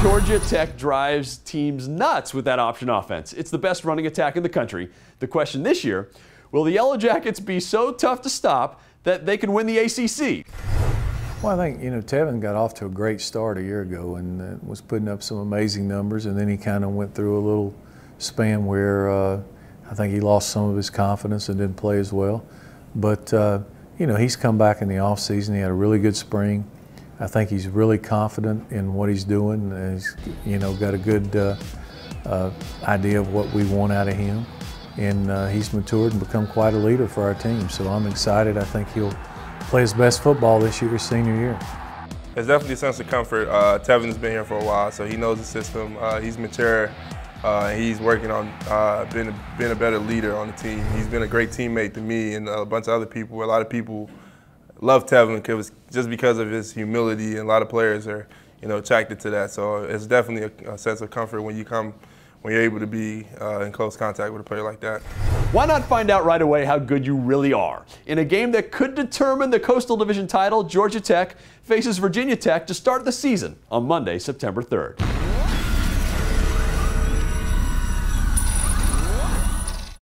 Georgia Tech drives teams nuts with that option offense. It's the best running attack in the country. The question this year will the Yellow Jackets be so tough to stop that they can win the ACC? Well, I think, you know, Tevin got off to a great start a year ago and uh, was putting up some amazing numbers, and then he kind of went through a little span where uh, I think he lost some of his confidence and didn't play as well. But, uh, you know, he's come back in the offseason. He had a really good spring. I think he's really confident in what he's doing. He's, you know, got a good uh, uh, idea of what we want out of him. And uh, he's matured and become quite a leader for our team. So I'm excited. I think he'll play his best football this year, senior year. There's definitely a sense of comfort. Uh, Tevin's been here for a while, so he knows the system. Uh, he's mature. Uh, he's working on being, a, being a better leader on the team. He's been a great teammate to me and a bunch of other people. A lot of people love Tevin because just because of his humility, and a lot of players are, you know, attracted to that. So it's definitely a, a sense of comfort when you come, when you're able to be uh, in close contact with a player like that. Why not find out right away how good you really are? In a game that could determine the Coastal Division title, Georgia Tech faces Virginia Tech to start the season on Monday, September 3rd.